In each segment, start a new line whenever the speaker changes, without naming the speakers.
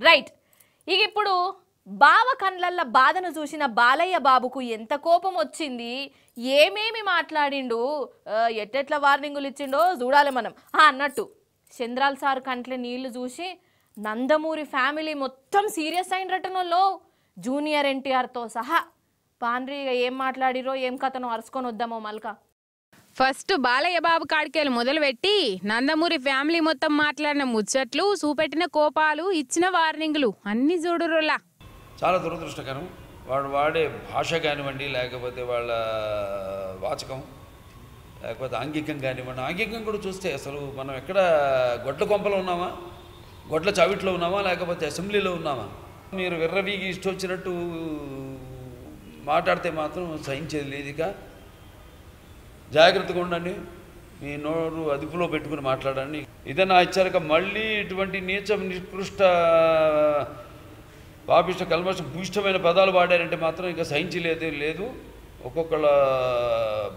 Right ఇక ఇప్పుడు బావ కండ్లల్ల బాధను చూసిన బాలయ్య బాబుకు ఎంత కోపం వచ్చింది? ఏమేమి మాట్లాడిండు? ఎట్టెట్ల వార్నింగులు ఇచ్చిండో చూడాలి మనం. అన్నట్టు చంద్రాల్ సార్ కంట్లే నీళ్ళు చూసి నందమూరి ఫ్యామిలీ మొత్తం సీరియస్ అయిన రటనలో జూనియర్ ఎన్టీఆర్తో సహా. పాండ్రి ఏం మాట్లాడిరో ఏం కథను అరుచుకొని వద్దామో మల్కా.
ఫస్ట్ బాలయ్య బాబు కాడికేలు మొదలుపెట్టి నందమూరి ఫ్యామిలీ మొత్తం మాట్లాడిన ముచ్చట్లు చూపెట్టిన కోపాలు ఇచ్చిన వార్నింగ్లు అన్ని చూడురులా
చాలా దురదృష్టకరం. వాడు వాడే భాష కానివ్వండి లేకపోతే వాళ్ళ వాచకం లేకపోతే ఆంగికం కానివ్వండి. ఆంగికం కూడా చూస్తే అసలు మనం ఎక్కడ గొడ్ల కొంపలో ఉన్నామా? గొడ్ల చావిట్లో ఉన్నామా? లేకపోతే అసెంబ్లీలో ఉన్నామా? మీరు విర్రవీగి ఇష్టం వచ్చినట్టు మాట్లాడితే మాత్రం సహించేది లేదు ఇక జాగ్రత్తగా ఉండండి. మీ నోరు అదుపులో పెట్టుకుని మాట్లాడండి. ఇదే నా హెచ్చరిక. మళ్ళీ ఇటువంటి నీచం నికృష్ట పాపిష్ట కల్మష భూష్టమైన పదాలు వాడారంటే మాత్రం ఇక సహించలేదు లేదు ఒక్కొక్కళ్ళ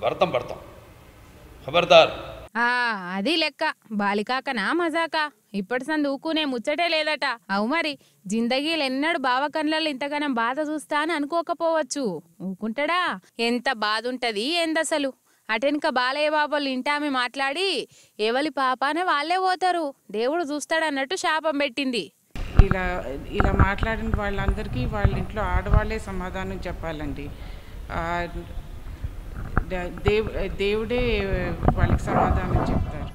భర్తం భర్తం. ఖబర్దార్.
అది లెక్క. బాలికాకనా మజాకా? ఇప్పటి సంది ఊకునే ముచ్చటే లేదట. అవు మరి జిందగీలు ఎన్నడు బావ కళ్ళల్లో ఇంతగానం బాధ చూస్తా అని అనుకోకపోవచ్చు ఊకుంటాడా? ఎంత బాధ ఉంటది ఏందసలు? అటెనక బాలయ్య బాబోళ్ళు ఇంటామె మాట్లాడి ఎవలి పాపానే వాళ్ళే పోతారు. దేవుడు చూస్తాడన్నట్టు శాపం పెట్టింది.
ఇలా ఇలా మాట్లాడిన వాళ్ళందరికీ వాళ్ళ ఇంట్లో ఆడవాళ్ళే సమాధానం చెప్పాలండి. దేవ్ దేవుడే వాళ్ళకి సమాధానం చెప్తారు.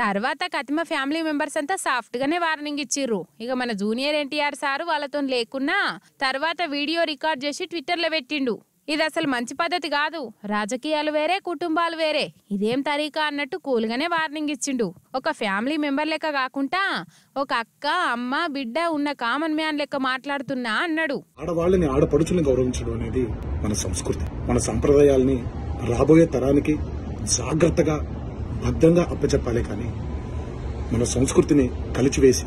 తర్వాత కతిమ ఫ్యామిలీ మెంబర్స్ అంతా సాఫ్ట్ గానే వార్నింగ్ ఇచ్చిర్రు. ఇక మన జూనియర్ ఎన్టీఆర్ సారు వాళ్ళతో లేకున్నా తర్వాత వీడియో రికార్డ్ చేసి ట్విట్టర్లో పెట్టిండు. ఇది అసలు మంచి పద్ధతి కాదు. రాజకీయాలు వేరే కుటుంబాలు వేరే. ఇదేం తరీకా అన్నట్టు కూల్గానే వార్నింగ్ ఇచ్చిండు. ఒక ఫ్యామిలీ మెంబర్ లెక్క కాకుండా ఒక అక్క అమ్మ బిడ్డ ఉన్న కామన్ మ్యాన్ లెక్క మాట్లాడుతున్నా అన్నాడు.
ఆడవాళ్ళని ఆడపడుచుని గౌరవించడం అనేది మన సంస్కృతి. మన సంప్రదాయాల్ని రాబోయే తరానికి జాగ్రత్తగా భద్రంగా అప్పచెప్పాలి కానీ మన సంస్కృతిని కలిచివేసి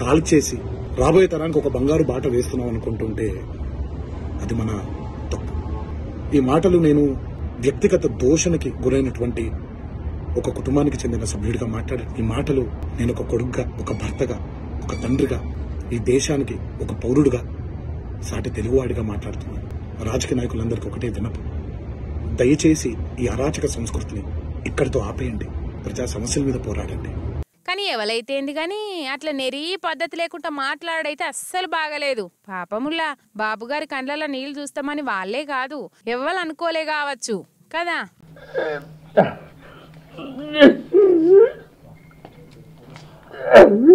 కాల్చేసి రాబోయే తరానికి ఒక బంగారు బాట వేస్తున్నాం అనుకుంటుంటే అది మన ఈ మాటలు నేను వ్యక్తిగత దోషణకి గురైనటువంటి ఒక కుటుంబానికి చెందిన సభ్యుడిగా మాట్లాడే ఈ మాటలు నేను ఒక కొడుగ్గా ఒక భర్తగా ఒక తండ్రిగా ఈ దేశానికి ఒక పౌరుడుగా సాటి తెలుగువాడిగా మాట్లాడుతున్నాను. రాజకీయ నాయకులందరికీ ఒకటే వినపం దయచేసి ఈ అరాచక సంస్కృతిని ఇక్కడితో ఆపేయండి. ప్రజా సమస్యల మీద పోరాడండి.
కానీ ఎవలైతే ఏంది కానీ అట్లా నెరీ పద్ధతి లేకుండా మాట్లాడైతే అస్సలు బాగలేదు. పాపముల్లా బాబుగారి కండ్లలో నీళ్ళు చూస్తామని వాళ్ళే కాదు ఎవ్వరు అనుకోలే కావచ్చు కదా?